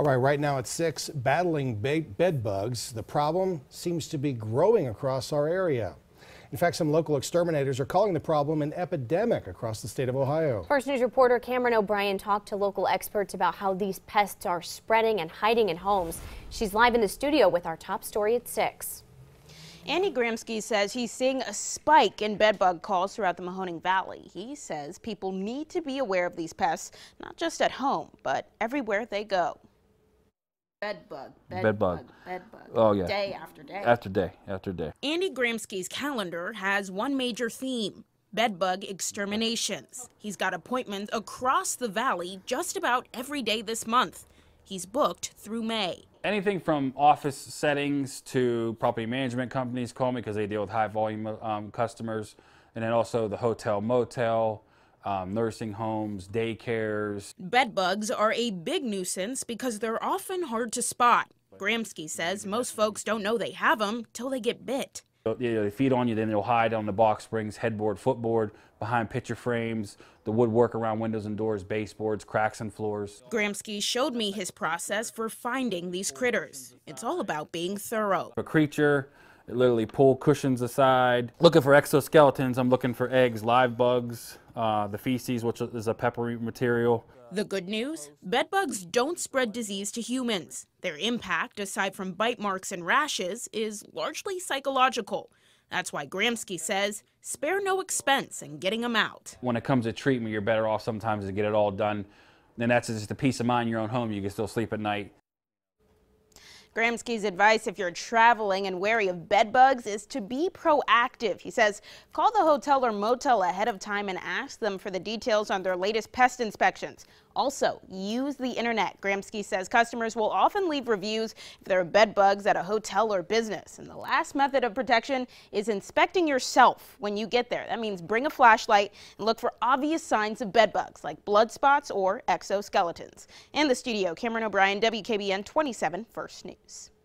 All right, right now at 6, battling bed bugs. The problem seems to be growing across our area. In fact, some local exterminators are calling the problem an epidemic across the state of Ohio. First News reporter Cameron O'Brien talked to local experts about how these pests are spreading and hiding in homes. She's live in the studio with our top story at 6. Andy Gramsky says he's seeing a spike in bedbug calls throughout the Mahoning Valley. He says people need to be aware of these pests, not just at home, but everywhere they go. Bed bug, bed, bed bug, bug, bed bug. Oh yeah. Day after day. After day after day. Andy Gramsky's calendar has one major theme: bedbug exterminations. He's got appointments across the valley just about every day this month. He's booked through May. Anything from office settings to property management companies call me because they deal with high volume um, customers, and then also the hotel motel um, nursing homes, daycares. Bed bugs are a big nuisance because they're often hard to spot. Gramsky says most folks don't know they have them till they get bit. they feed on you, then they'll hide on the box springs, headboard, footboard, behind picture frames, the woodwork around windows and doors, baseboards, cracks in floors. Gramsky showed me his process for finding these critters. It's all about being thorough. A creature, literally pull cushions aside. Looking for exoskeletons, I'm looking for eggs, live bugs, uh, the feces, which is a peppery material. The good news? Bedbugs don't spread disease to humans. Their impact, aside from bite marks and rashes, is largely psychological. That's why Gramsky says, spare no expense in getting them out. When it comes to treatment, you're better off sometimes to get it all done. Then that's just a peace of mind in your own home. You can still sleep at night. Gramsky's advice if you're traveling and wary of bed bugs is to be proactive. He says call the hotel or motel ahead of time and ask them for the details on their latest pest inspections. Also, use the internet. Gramsky says customers will often leave reviews if there are bed bugs at a hotel or business. And the last method of protection is inspecting yourself when you get there. That means bring a flashlight and look for obvious signs of bed bugs like blood spots or exoskeletons. In the studio, Cameron O'Brien, WKBN 27 First News.